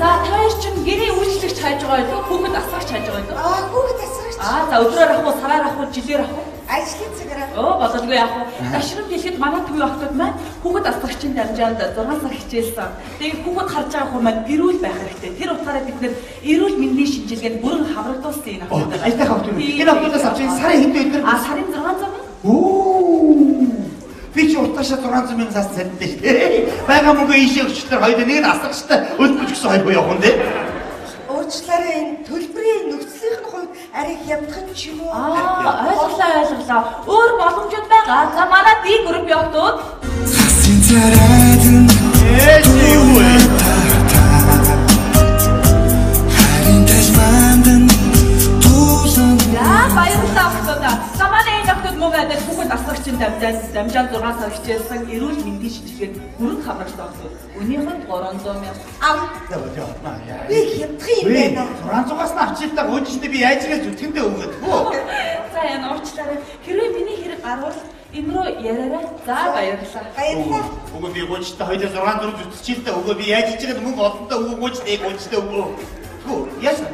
За, тавьж чинь гэрээ үйлчлэгч хайж байгаа юу? Хүүхэд Аа, за өдрөөр ах уу, сараар ах уу, жилээр ах уу? Ажлын цагаараа. Оо, бололгүй яах вэ? Дашрам дэлхийд манай төвийн охтууд маань хүүхэд асгагчийн дамжаанд 6 сар хичээлсэн. Тэгээд хүүхэд харж байгаа хүмүүс маань эрүүл байх хэрэгтэй. Тэр утгаараа бид нэр эрүүл мэндийн шинжилгээнд бүрэн хаврагдуулсан энэ охтууд. авах юм. Энэ автобус авчих сарын хэд өдөр? А сарын 600 мянга? Оо. Би ч уртаашаа 600 мянган сас зардаг шүү дээ. Бага мөнгө ийшээ өчлөөр хоёул нэг нь асгачтай өлбөж гисэн хоёр буюу явах нь дээ. Уучлаарай энэ төлбөрийн хувьд арай хямдхан ч юм уу? Аа, ойлголоо, ойлголоо. Өөр боломжууд байгаа. За, манай D групп охтууд Засгийн царайдан Ээ чи юу вэ? адил хүүхэд асгагчийн дамжаан дамжаан 6 сар хичээлсэн эрүүл мэндийн шинжилгээнд бүрэн хамрагтай охтууд. Өнөөхөнд 300 мянга. Яа. Би хямдхан юм байна. 600-аас нь авчилтаа яаж гэж үтгэндээ өгөөд. Хөө. За энэ уучлаарай. Хэрвээ миний хэрэг гарвал энэ рүү яриарай. За баярлалаа. Баярлалаа. Өгөө би гүйжтэй хоёул 6 4 зүтчилтээ өгөө би яаж хийж байгаа мөнгө олонтой өгөө гүйжтэй гүйжтэй өгөө. Хөө. Яасан?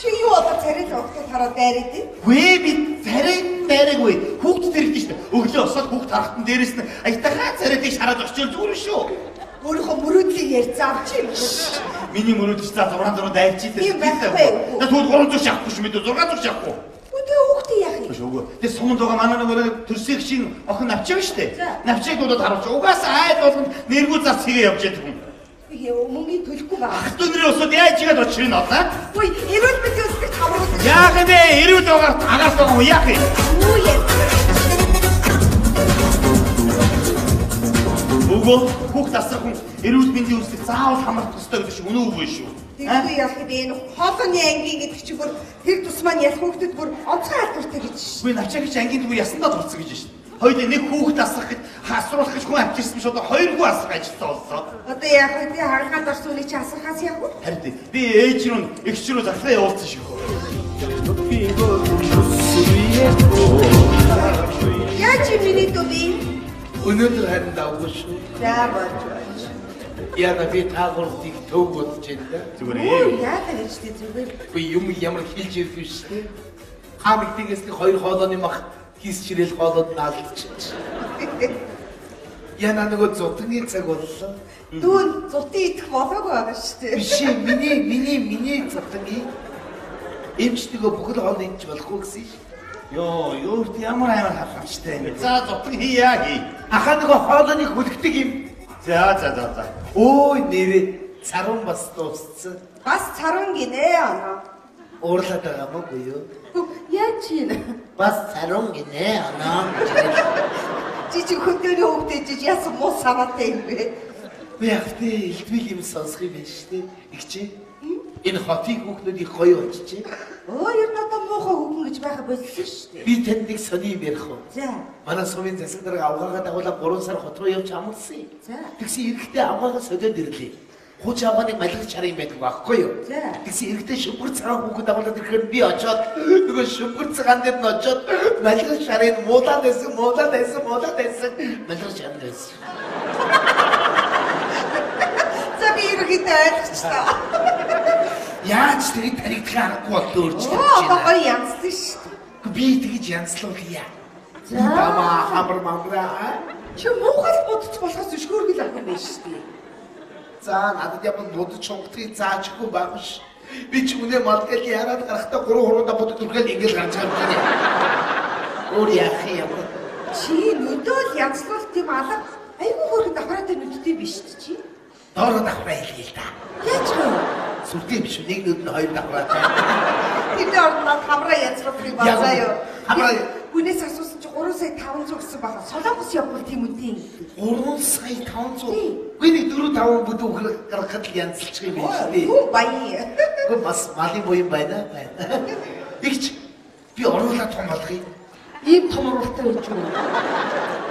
Чи юу одоо царай тогтод хараад дайраад юм? Гүй би царай дайраагүй. Хүүхд дэрэгдэж шүү дээ. Өглөө осоод хүүхд харахтан дээрэс нь аятайхаа царайдыг шараад очил зүгээр шүү. Өөрийнхөө мөрөөдлийг ярьж авч юм. Миний мөрөд чи за 6 4 дайрчилээ. Тийм байхгүй. За тэгвэл 300 шахахгүй шүү мэдээ 600 шахахгүй. Үгүй хүүхдээ яах юм? Үгүй. Тэгээ суманд байгаа манай нөгөө төрсөйг шин охин навчаа шүү дээ. Дуудаад харуулж. Угаасаа айд болгонд нэргүү зарц хийгээ явж яадаг юм. Мөнгөний төлөхгүй байгаа. Ах дүүнэрээ усууд яаж игээд очрын одоо? Үгүй эрүүл мэндийн үзлэгч хамруулсан. Яах вэ? Эрүүл байгаа агаас байгаа юм яах юм? Юу яа? Үгүй хүүхд асрах хүн эрүүл мэндийн үзлэг заавал хамрах ёстой гэдэг шиг үнэн үгүй шүү. Тэггүй яах вэ? Энэ хоолойны ангийн гэдэг чи бүр тэр тус маань ялах хүүхдэд бүр онцгой алдартай гэж ш. Үгүй навчаагч ангийн түгүү ясандаа дурцсан гэж шүү. Хоёул нэг хүүхд асрах гэж хасруулах гэж хүн авчирсан биш одоо хоёр хүү асрах ажилтаа болсон. Одоо яах вэ? Тэ харгаанд орсон үний чи асархаас яах вэ? Харин тий, би ээж рүү эгч рүү захлаа явуулсан шүү. Яаж чи миний дүүби? Өнөөдөр харин давгүй шүү. За болж болж. Яна би таагууртыг төв бодож байна да. Зүгээр ээ. яа гэж тий зүгээр. Би юм ямар ирэх вэ шүү. Хамигтгээс нэг хоёр хоолойны мах хийсчрэл хоолойд наалдчих. Яна нөгөө зутгийн цаг боллоо. Дүүн зутын идэх болоогүй байгаа шүү дээ. Биш миний миний миний зутгийн эмч нөгөө бүхэл хоол идэж болохгүй гэсэн шүү. Йоо, юурт ямар амар хавчтай юм бэ? За зутаг хийя хий. Ахаа нөгөө хоолойны хүлэгдэг юм. За за за за. Ой нэрээ царун бас дууссан. Бас царун гинэ оноо. Уурлаад байгаа мó буюу. Яаж чинь? Бас царун гинэ анаа. Жижиг хөдөөний хөвгтэй жиж яасан муу санаатай юм бэ? Би яхтээ илтгэл юм сонсох юм байна шүү дээ. Игчээ. Энэ хотыг хүүхнүүд их гоё очжээ. Оо ер нь одоо муухай хөвгөн гэж байха болсон шүү дээ. Би танд нэг сони юм ярих уу? За. Манай сумын засаг дарга авгаагаа дагуулаад 3 сар хот руу явж амарсан. За. Тэгсэн эрэхтэй авгаагаа солиод ирлээ. Хуч авгааныг малгаж чарын байдаг байхгүй юу? За. Тэгсэн эрэхтэй шүмбэр цагаан хүүхэд дагуулаад ирэхээр би очоод нөгөө шүмбэр цагаан дээр нь очоод малгаж чарын муулаад байсан, муулаад байсан, муулаад байсан. Малгаж чарын байсан. За би ерөөхдөө ойлгочлаа. Яаж тэгээд таригдах аргагүй болтой өөрчлөж Оо одоо байна. гоё янзлаа шүү дээ. Би тэгж янзлуулъя. За мама хамар мамра. Чи муухай бодож болохоос өшгөөргөл авах юм байна шүү дээ. За надад ямар будж чонготыг заачгүй байх ш. Би ч үнэ малгал яраад гарахтаа 3 хуруундаа будж түрхэл ингээл гарч байгаа юм байна. Өөр яах юм? Чи нүдөө л янзлуулт юм алга. Айгүй хөрөнд аппарат нүдтэй биш чи. Доороо давхраа хэлье л да. Яаж вэ? Сүртэй биш үү? Нэг нүд нь хоёр давхраа. Тэнд орнод хамраа янзлуулах юм байна Яг юу? хамраа- Хүнээс асуусан чи 3 сая 500 гэсэн баха. Солонгос явбал тийм үнэтэй. 3 сая 500. Тий. Би нэг 4 5 бүдүү хөр гаргахад л янзлчих юм биш үү? Хүн баян. Гэхдээ бас малын буян байна. байна. Игч би оруулаад том болгоё. Ийм том уралтай гэж юу?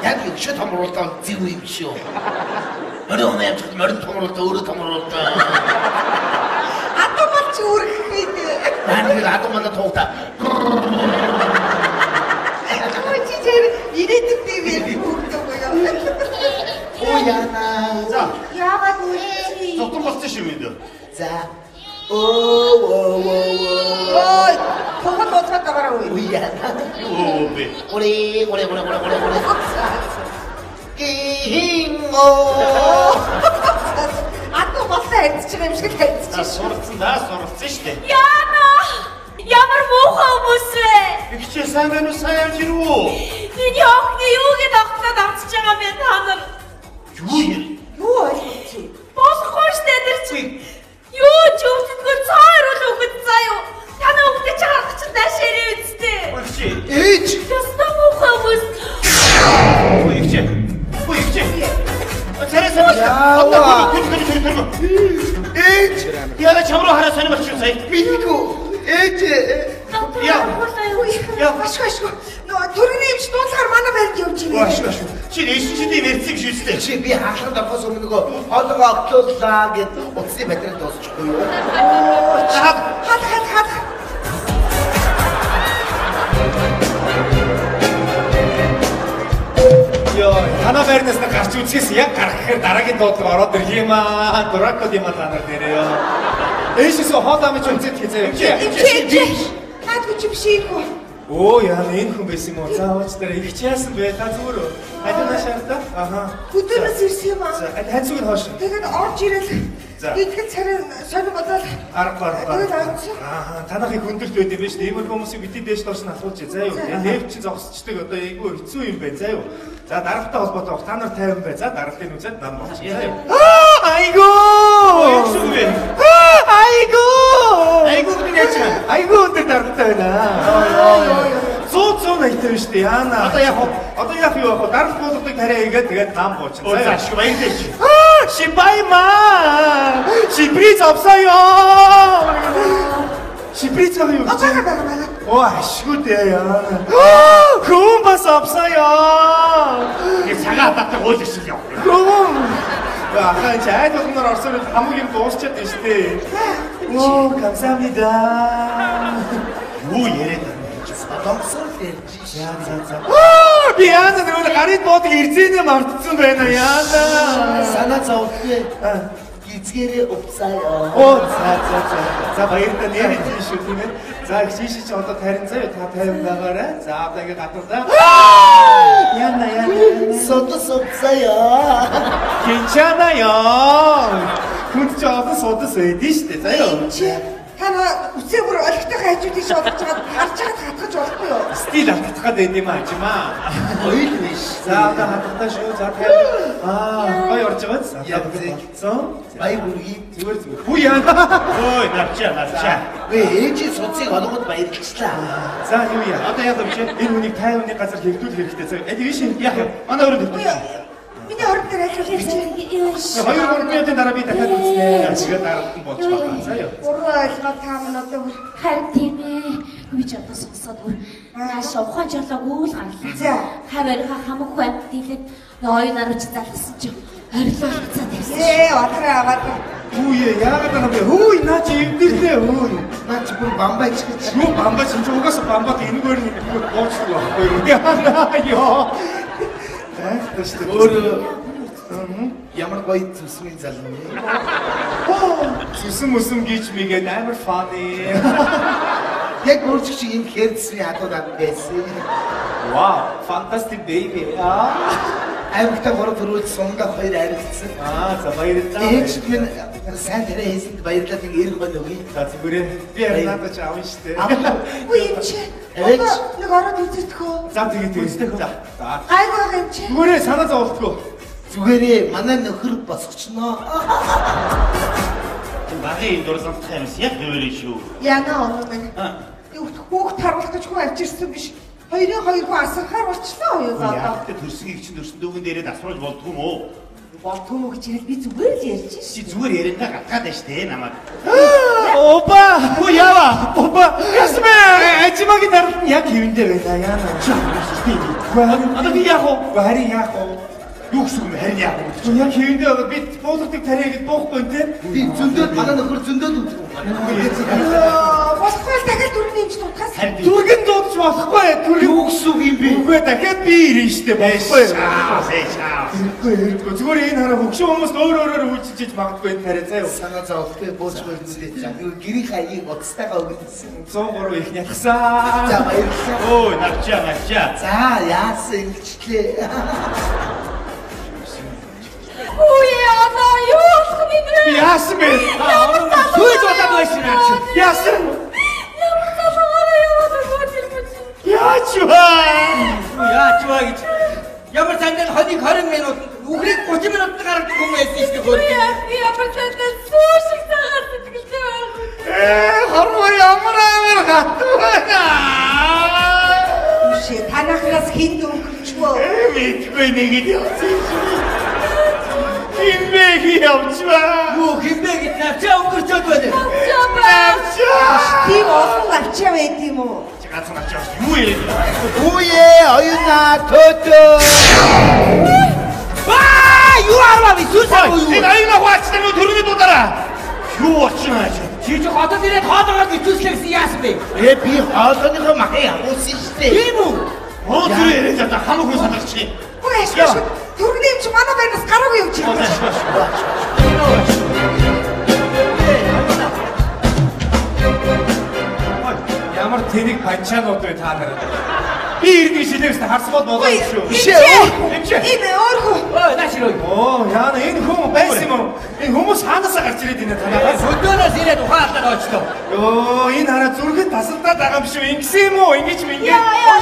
Яг их шид том оруулаад зэв юм шүү. Мөрөө оноо явж мөрөн том оруулаад өөрөө том оруулаад. Атомал чи үргэх гэдэг. та. Ой чи чи ирээдүйд дээр бүгдөө гоё. Оо яна. За, Яагаад үгүй? зотон болсон шүү дээ. За. Оо оо оо. Ой тогт боцоод байгаа уу? Уу яна. Юу бэ? Уре уре уре уре уре уре. Гинго. Хайцж байгаа юм шиг хайцж. За, сурцсан да, сурцсан шүү дээ. Яна! Ямар муухай хүмүүс вэ? Ихчээ сайн байна уу, сайн явж ирв үү? Миний охины юу гэж огтлоод авчиж байгаа юм та нар? Юу юм? Юу ойлгох чи? Болохгүй штэ тэр чи. Юу ч өвдөггүй цаар үл өгöd заа юу. Таны өвдөж байгаа чинь даашаа үсттэй. Ихчээ. Ээж. Ястаа муухай хүмүүс. Ой, ихчээ. Ой, ихчээ. Царай сайн байна. Яаваа. Одоо тэр тэр тэр тэр. Ээж. Яга чамруу хараа сонир болчих сая. Минийгөө. Ээж. Яа. Яа баш баш. Нөө төрөний юмч дуулахаар манай байранд явж Баш ирээ. баш. Чи нээшин чидээ мерцэг шүүстэй. Чи би хаалханд орохоос өмнө нөгөө хоолойгоо оглууллаа гэд утасны материал дуусчихгүй юу? Чад. Хад хад танаа байрнаас нь гарч үзэхээс яг гарах гэхээр дараагийн дуудлага ороод ирэх юм аа. Дуракод юм аа та нар дээрээ ёо. Ээшээс хоол амж үзээд хизээ. Хадгүй чи биш ийгүү. Оо яа энэ хүн байсан юм уу? За ууч дээр их чаасан бай та зүгээр. Хадина шаарда. Аха. Өдөрөөс ирсэн юм аа. тань зүгээр хоош. Тэгээд орж ирэл. Итгэл царай сонир бодоод Арга барга. Тэгээд авчихсан. Аа танахыг хүндэрт байд юм биш. Иймэр хүмүүсийг бити дээш доош нь асууж заа юу. Лев чи зогсчдаг одоо айгүй хэцүү юм байна заа юу. За даргатай холбоотой та нар тайван бай. За даргалын үзээд нам болчих. Заа юу. Аа айгуу. Юу вэ? Айгуу! Айгуу гэдэг яаж вэ? Айгуу өндөр даргатай байна. Зүү зүү найтай шүү дээ. Яана. Одоо вэ? Одоо яах юу вэ? Даргал буудлагыг тариа игээд тэгээд нам буучих. Ой, за шүү баярлалаа 신발만 시프리즈 없어요! 시프리즈하고 욕지 와 시골 때야. 그건 벌써 없어요. 사가 봤다 어디시죠 그건 아까 잘 듣는 얼굴을 아무긴 또 시체 드시대 오 감사합니다. 오 얘네 다 감사합니다 Би яана тэгвэл гарит буудаг ирзэнэ мартцсан байна яана. Санаа зовдгүй. Гизгэрээ уцаая. Оо за за за. За баярлалаа нэр чинь шүү тийм ээ. За чиши чи одоо тарин заяа та тайван байгаарэ. За одоо ингээ гадарлаа. Яана яана. Сото суцаая. Кинчана ёо. Хүн ч олон судас өгдөн штэ заяа. Кинчана. Заяа. Чи тана үсээгүр олигтой хайчуудыг шалгаж байгаа харж байгаа хатгаж болохгүй юу? Стил алдах гээд байд юм аа чимаа. Ойл биш. За одоо хатгалтаа шүү. За тарин. Аа, гой орж байгаа. За Янзыг. болцсон. Бай бүргий. Зүгээр зүгээр. Хүү яана. Ой, навчаа, навчаа. Вэ ээжийн суцыг олгоод баярлалаа. За юу яа. Одоо яах вэ чи? Энэ хүнийг тайвны газар хэрэгдүүл хэрэгтэй. За эд ийш яах вэ? Манай өрөөнд Үгүй хэрэгдүүл. Миний орон дээр ажиллаж чи. Хоёр гурван минутын дараа би дахиад үзнэ. Тэгээд дараад нь болж байгаа. За юу. Гурван ойлгоо та минь одоо. Харин тийм ээ. Үгүй ч одоо сонсоод бүр нааш ухаан жолоог үл гарлаа. За. Хаваарха хамаг байд дийлээд ноён арууч залсан чи орилоо хацаад байсан. Ээ отроо аваад. Хүүе яагаад юм бэ? Хүү наа чи эвдэрнэ хүү. Наа чи бүр бамбай ч гэж. Юу бамбаа чи чи угаасаа бамбаад энэгээр нэг бүр боочгүй байхгүй юу? Яана ёо. Тахташ тэ. Өөр ямар гоё зүсмийн залуу. Сүсэн мүсэн гीच мэгээд амар funny. Яг өөрч чи энэ хэрцсний хатууд ад байсан. Wow, fantastic baby. Аа. Аймагта гурав төрүүлж сундаа хоёр аригдсан. Аа, за баярлалаа. Ээж минь сайн тарай хийсэнд баярлалаа нэг эрг байна үгүй. За зүгээрээ би надад ч авна штэ. Үгүй юм чи. Одоо нэг ороод үзэтгэв. За тэгээ тэгээ. За. За. Гайг байгаа юм чи. Зүгээрээ санаа зовлтгоо. Зүгээрээ манай нөхөр босгочноо. Багын дурсамтах юмс яг хэвээрээ шүү. Яна оноо минь. Хүүхд таруулах гэж хүн авчирсан биш. Хоёрын хоёр хүн асархаар болчихлоо юу одоо. Яг тэ төрсгийг чинь төрсөн дүүгэн дээрээ асруулж болдгүй мó. Болтгүй мө гэж ирэл би зүгээр л ярьж шин. Чи зүгээр яриндаа гатгаад байж тээ намайг. Опа! Хүү яава? Опа! Ясмэ! Ачимагийн даралт нь яг хэвэндээ байна яана. Одоо би яах вэ? Харин яах вэ? Юу гэсэн юм харин яах вэ? Яг хэвэндээ байгаа би буулгыг тариа гэж буухгүй те. Би зөндөөд манай нөхөр зөндөөд үзэх. Болохгүй дахиад түрүүний юмч тутгаас Харин Түргэн дуудаж болохгүй. Түргэн юу гэсэн юм бэ? Үгүй дахиад би ирнэ штэ болохгүй. Шаа. Хэрэггүй. Зүгээр энэ хараа хөгшин хүмүүс өөр өөрөөр үйлчилж магадгүй энэ тариа заяа. Санаа зовлтгүй буучгүй зүйлээ чам. Юу гэрийн хаягийг уцтайгаа өгсөн. 103 их нятгсан. За баярлалаа. Өө, навчаа, навчаа. За яасан ингэчлээ. Вэ нэ? Яасан бэ? Хөөж болоод байсан аа чи. Яасан? Ямар талаараа яваад байгаа юм бэ? Яач вэ? Яач вэ гэж. Ямар сандал хоног 20 минут үгрийг 30 минутаар гаргаж хүн байсан шүү дээ гол. Ямар талаар сүү шиг цагаар сэтгэлтэй байх. Ээ, хорвоо ямар амар хат байна. Үшээ танахнаас хинд өнгөрчвөө. Э, Мэдгүй нэгэд явсан юм. Хинбэ явчваа. Юу хинбэ гэж навчаа өнгөрчөөд байна. Навчаа. Тийм олон авчаа байд юм уу? Ганц навчаа. Юу байна? Хүүе оюуна төтөө. Аа, юу арваа би сүсээ Ой, юу? энэ аюуна хуачтай нь төрөний дуудаараа. Юу очно аж? Чи ч хотод ирээд хоолоогоо гитүүлсэн яасан бэ? Э би хоолойгоо махыг агуулсан шүү дээ. Тийм үү? Оо зүрх яриад хамаг хүн санагч. Хөө ашгүй шүү. Төргний юм чи манай байнаас гараагүй явж байна. Ямар тэнэг панчаанууд вэ та нараа? Би ирдэг шилээс харсан бол болоо шүү. Бишээ. Энэ өөрөө Ой, наашироо. Оо, яана энэ хүн байсан юм уу? Энэ хүмүүс хаанасаа гарч ирээд байна танаа? Хөдөөнөөс ирээд ухаалтаа очлоо. Йоо, энэ хараа зүрхэд тасалдаад байгаа юм шүү. Ингэсэн юм уу? Ингэж минь. Яа яа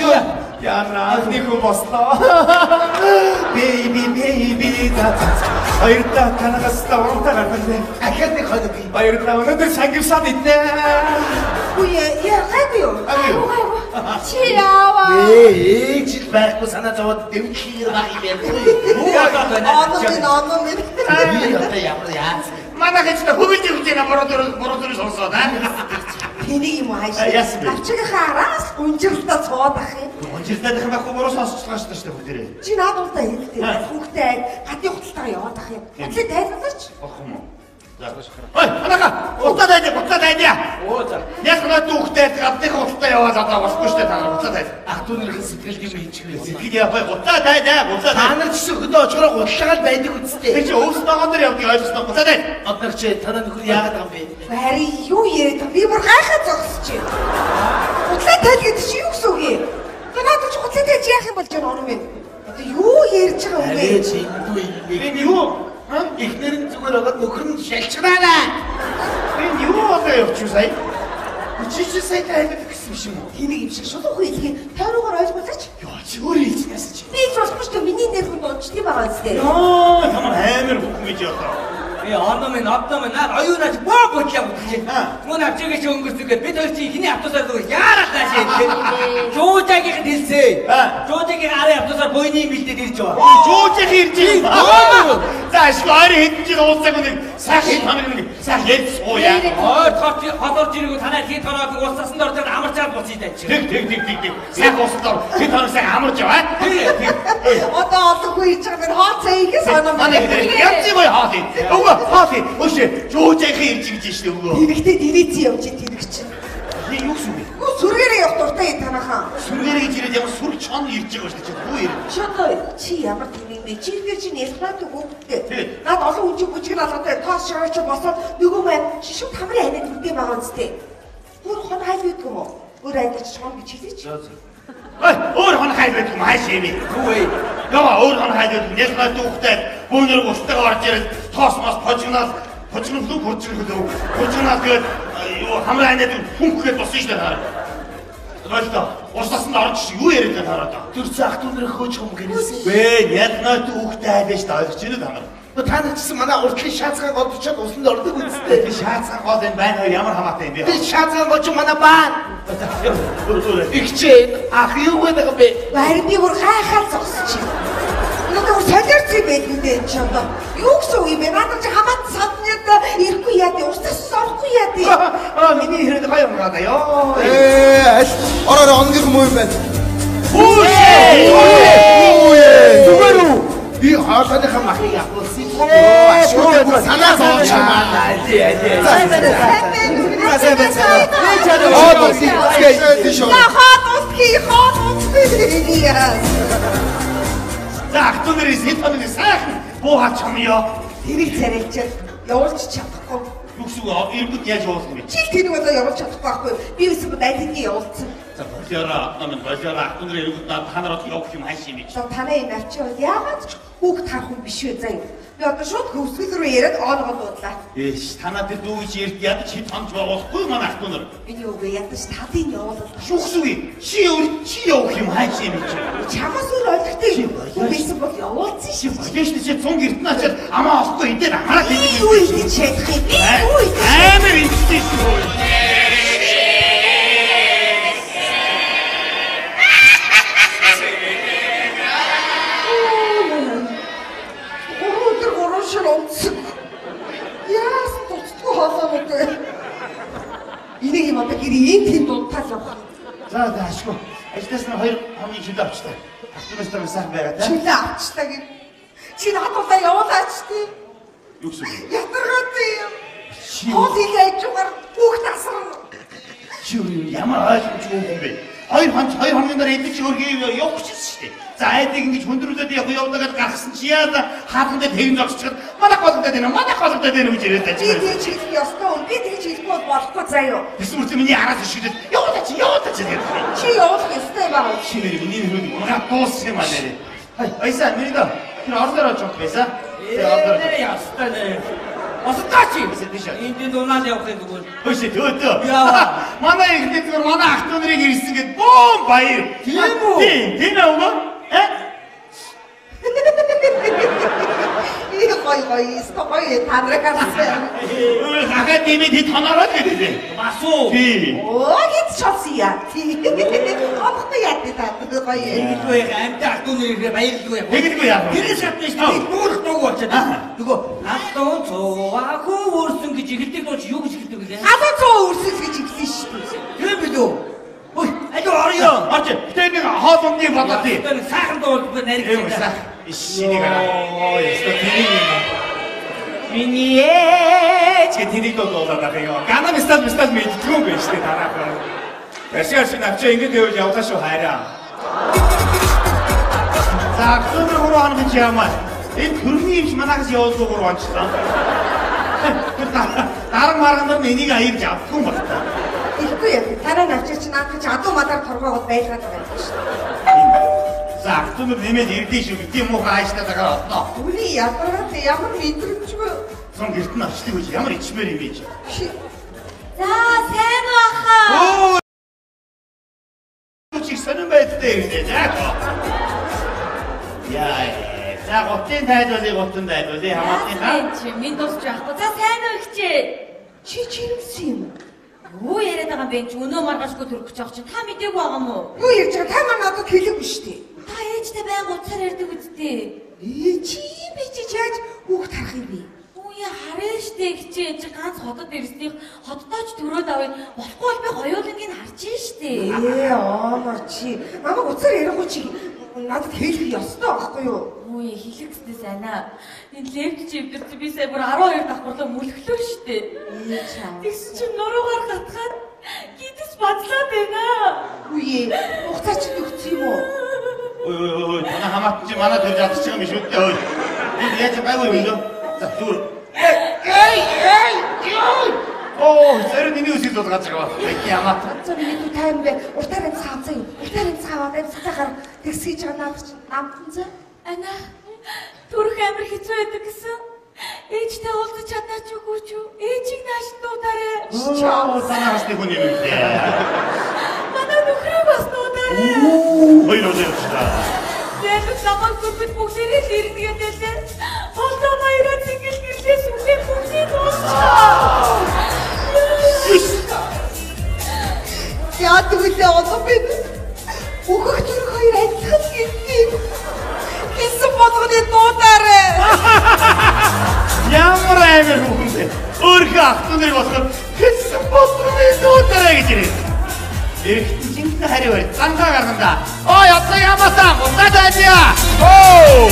яа. Яна, анхны хүн бослоо. Baby, baby, та. Баярлалаа танаас тавтаа гаргана. Ахад нэг хоног. Баярлалаа. Өнөөдөр сангивсаад иднэ. үе яагаагүй юу? Чи яава. Ээ, л байхгүй санаа зовоод дэвхий баг юм яа. Оном энэ оном энэ. Би одоо ямар яа. Манай хэвчээ хөвөлж өгч яана бороо бороо төрөс сонсоод аа. Тэнийг юм бэ? Авчигийнхаа араас унжиралтаа цоод ах юм. Онжилтаад их байхгүй бороо сонсчихлаа шүү дээ бүгдээрээ. Чи наадуултаа хэлдэг. Хүүхдээ хатны хуталтаа яваад ах юм. Үнэхээр тайлбарлаач. Болох юм уу? Ой, анака, утаа дайд, утаа дайд яа. Оо за. Яг наа дүүхтэй гадны утаа яваад одоо болохгүй шүү дээ та нар утаа дайд. Ах дүүнэрхэн сэтгэл юм хийчихвээ. Сэтгэл яа бай, утаа дайд аа, утаа Та нар ч өглөө очихороо гутлаагаал байдаг үстэй. Тэг чи өөснөөгөө нэр явдаг ойлгосноо утаа дайд. Однор чи танаа нөхөр яагаад байгаа юм бэ? Бари юу яриад байгаа? Би бүр гайхаад зогсож байна. Хутлаа тайл гэдэг чи юу гэсэн үг юм? Танаад чи хутлаа тайл яах юм болж байна оном юм? Одоо юу ярьж байгаа юм бэ? Арэ чи индүү Энэ юу? Эхнэр нь зүгээр байгаа нөхөр нь шалчгаана. Энэ юу болоо явчих сая? Чи чи сая тайлбар гэсэн юм шиг юм уу? Тэнийг юм шиг шулуух хэлхий тойрогоор ойлгуулаач. Йоо, чи өөр хэлснээс чи. Би ч болохгүй шүү. Миний нэр хүн дуудчих юм байгаа зү. Йоо, тамар амар бүхэн гэж одоо. Э оном энэ одном наад оюунаач боо бүтгэж. Аа. Мөн авчигээ чи өнгөрцөгээд бид хоёр чи ихний автобусаар зүгээр яарах тааш юм. Жуужагийнх нь хэлсэн. Аа. Жуужагийн арын автобусаар буйны бэлдээд ирж байгаа. Жуужих ирж дөөнөө. За, ашгүй хэдэн жил уулзаагүй нэг сайхан таныг нэг сайхан ярьж сууя. Ой тот хотор жиргүү танаа хий тороод уусасан дор дээр амарчаад буцъя даа чи. Тэг тэг тэг тэг. Сайхан уусдаар хэд хоног сайхан амарч яваа. Одоо олон хүн ирж байгаа би хооцоо ийгээс оном. Манай янз бүр хаалт. Өвгөө хаалт. Өшөө жуужих ирж гэж штэ өвгөө. Тэрэгтэй дивизий явж тэрэг сүргээрээ явах дуртай танахаа. Сүргээр гэж ирээд ямар сүр чон ирж байгаа шүү дээ. Хүү ирээ. Шотой чи ямар юм бэ? Чи тэр чинь ялгаад өгөхтэй. Наад олон хүн чи бүжгэр алгатай тоос шаач босоод нөгөө мэн шишүү тамрын анид үдээ байгаа үстэй. Бүр хон хайл үйдэг юм уу? Бүр айдаж шон гэж хэлээч. Ой, өөр хон хайл байдаг юм хааш юм. Юу вэ? Яа, өөр хон хайл байдаг. Яг наа дүүхтэй бөөнөр устгаа орж ирээд тоос пожигнол руу пожигнол руу пожигнаас гээд юу хамраа анид хүнхгээд босно шүү дээ таараа. Ойлтоо. Устасан орж юу яриад байна таараа. Төрч ах дүүнэр хөөж юм гэрэлсэн. Бэ, яг наа дүүхтэй айлж та ойлгож байна та нар. Та нар чсэн манай уртлын шаацгаа годчоод усанд ордог үстэй. Би шаацсан гол энэ байна хоёр ямар хамаатай юм бэ? Би шаацгаа годч манай баа. Игчээ ах юу гэдэг бэ? Барь би бүр гайхаад зогсож байна. Нөгөө юм байд нүдэ энэ ч одоо. Юу гэсэн үг юм бэ? Надад чи хамаат саднаад ирэхгүй яа дээ. Устас сорохгүй яа дээ. Аа, миний хэрэг гоё юм гадаа ёо. Ээ, аль ороор онгих муу юм байна. Зүгээр үү? Би хоолойныхаа махыг агуулсан. Оо, ашгүй санаа зовж байна. За, сайн байна. Сайн байна. Хоод усгээ тийш За хот усхий хот усхий. Яа. За ахтунэрээс хэд хоног сайхан буугаад чамё. Тэрийг царайч явуулж чадахгүй. Юу гэсэн үг иргэд яаж уулах вэ? Чи тэр болоо явуулж чадахгүй байхгүй. Би өсөв дайны явуулсан. За болоороо амын болоороо ахтунэр иргэд над та нарт явах юм хайш юм чи. За танай энэ арчи бол яагаад ч хүүхд харах хүн биш үү заяа. Би одоо шууд хөвсгөл рүү яриад оолгоо дуудлаа. Ээш танаа тэр дүүж ярд ядаж хэд хоног байгуулахгүй манай ахтунэр. Энэ юу вэ? Ядаж тадын явуулал. Юу гэсэн үг чи өөр чи явах юм хайш юм чи. Чамаас өөр ойлгохтой юм. Үгүйсэн бол явуулсан шүү. болоош чи цун гэртэн ачаад амаа олохгүй эдгээр амраа Би юу хийж чадах юм? Би Амар институт авчлаа. Дараа сайхан байгаа та. Чилээ авчтаа гин. Чи надуудаа явуулаач тий. Юу гэсэн үг? Ядаргаад юм. Чи Хоол хийж югаар бүх тасран. чи юу ямар ойлгомжгүй юм бэ? Хоёр хоног хоёр хоногийн дараа эдгээр чи өргөө гэсэн шүү дээ. За айдыг ингэж хүндрүүлээд явах явуулаад гаргасан чи яа хаалгандаа тэгэн зогсчиход манай голомдоо дэнэ манай голомдоо дэнэ гэж яриад Би ажиг. тэгж хэлэх ёстой юм. Би тэгж хэлэхгүй бол болохгүй заяа. Тэсвэр чи миний араас шидэд явуулаач явуулаач гэдэг. Чи явуулах ёстой байгаа. Чи нэр миний нэрүүд унгаа дуус юм аа нэрээ. Хай айса мэридо. Тэр ордоор очох байсан. Тэр ордоор. Нэр ястай нэ. Осдаач юм. Тэсэ тийш. Энд дунаад явахын зүгээр. Хөөш төөдөө. Яа. Манай ихтэй зүгээр манай ах トゥ нарыг ирсэн гэд бом баяр. Тийм үү? Тийм, тийм ээ Э? И гой гой стогой танрагасан. Өө академид хэд хонороо гэдэг. Бас уу. Тийм. Оо гит чоция. Хонхгүй яа тий та гой. Ингэдгүй амтаа дүнээр баярлгүй яа. Тэгдэггүй яах вэ? Тэр шатны шүү. Нүүрх дууг очоод. Нөгөө автон цоо хөө өөрсөн гэж ихэлдэг дууч юу гэж хэлдэг вэ? Алуу цоо үрсэж гэж хэлсэн шүү дээ. Тэр билүү. Ой, аюу орё. Орч. Тэр нэг хоол ундыг бодоо тий. Сайхан дуу би нариг Эм са. Ишнийг аа. Оо, яста тэнийг юм. Миний ээж Чи тэнийг дуулаад байгаа юм. Гана мистал мистал мэдтгүй юм байна шүү дээ дараахан. Яшаа шин авчаа ингэж явж явлаа шүү хайраа. За, өдөр гурван хоног гэж яамаа. Энэ төрний юмш манайхаас явуулгүй гурван онцлоо. Дараг маргандар нь энийг аярж авахгүй юм байна. Ихгүй яа. Тараа навчир чи наад чи адуу мадар торгоогод байлгаад байгаа юм шүү дээ. За, автомобиль нэмээд ирдээ шүү. Тийм муухай ааштай дагаа одноо. Үний ядаргаад ямар мэдрэмжгүй. Сон гэрт нь очдөг гэж ямар ичмээр юм бэ. За сайн баха. Оо. Чи сонирн байдтай ирдээ. Яа. За, готын тайлбарлыг готон тайлбарлыг хамаатны хаа. Минь дуусч яахгүй. За сайн уу ихчээ. Чи чирэмсэн юм. Юу яриад байгаа юм бэ? Чи өнөө маргаашгүй төрөх гэж байгаа чинь та мдэггүй байгаа мó? Юу ярьж байгаа та маань надад хэлээгүй шүү дээ. Та ээжтэй байнга уцаар ярьдаг үсттэй. Ээ чи би чи чааж хүүхд харах юм бэ? Үе хараа штэ ихчээ чи ганц хотод ирснийх хотдооч төрөөд авъя. Болохгүй бол би хоёулангийг харж штэ. Ээ оомор чи намайг уцаар ярихгүй чи надад хэлэх ёстой байхгүй юу? Үе хэлэхсдээ сайнаа. Энэ левт чи өвдөрч би сая бүр 12 давхарлаа мөлхлөө штэ. Ээ чаа. Тэгс чи нуруугаар гатгаад гидс бадлаад байна. Үе хугацаа чи өгсөн юм уу? Ой ой ой, манай хамаатан чи манай төрж ядчих юм шүү дээ. Ой. Би яаж байгуу юм лөө? За, зүр. Эй, эй, эй. Оо, зэрэг миний үсэл бол гацгаа ба. Ямаа. За миний тайм бэ. Уртаар энэ цаав заа юу? Уртаар энэ цааваад энэ цаахаар тэгсгийж байгаа надад чи намтан заа. Ана төрөх амир хэцүү байдаг гэсэн. Ээжтэй уулзах чадаач үгүй ч юу? Ээжийг нааш дуудаарай. Оо, санаас нэг хүн юм лээ. Манай нөхрөө бас дуудаарай. Хоёр удаа явчихлаа. Зэрэг намайг бүгд бүгдээрээ л ирнэ гэдэлээ. Холдоо баяраа цэнгэл гэрлээ сүлээ бүгдээ дуусчаа. Яа тэгвэл одоо би Үхэх төрөх хоёр адилхан гэдэг. Хэсэг болгоны дуудаарай. Ямар амир хүн бэ? Өөрөө ахтуныг болохоор хэсэг бодлогын дуудаарай гэж ирээ. Эрэгтэн жинхэнэ хариу барь. Зангаа гарганда. Ой, одоо ямаасаа гутаа дайя. Оо!